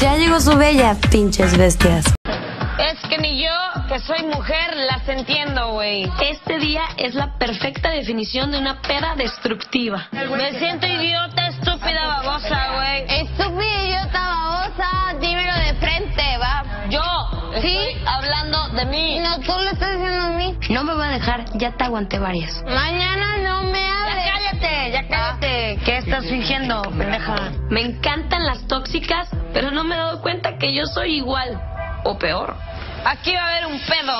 Ya llegó su bella, pinches bestias. Es que ni yo, que soy mujer, las entiendo, güey. Este día es la perfecta definición de una peda destructiva. Me siento idiota, estúpida, babosa, güey. Estúpida, idiota, babosa, dímelo de frente, va. Yo ¿Sí? estoy hablando de mí. No, tú lo estás diciendo a mí. No me va a dejar, ya te aguanté varias. Mañana no me Ya hables. cállate, ya cállate. ¿Qué estás fingiendo, pendeja? Me encantan las tóxicas, pero no me he dado cuenta que yo soy igual. O peor. Aquí va a haber un pedo.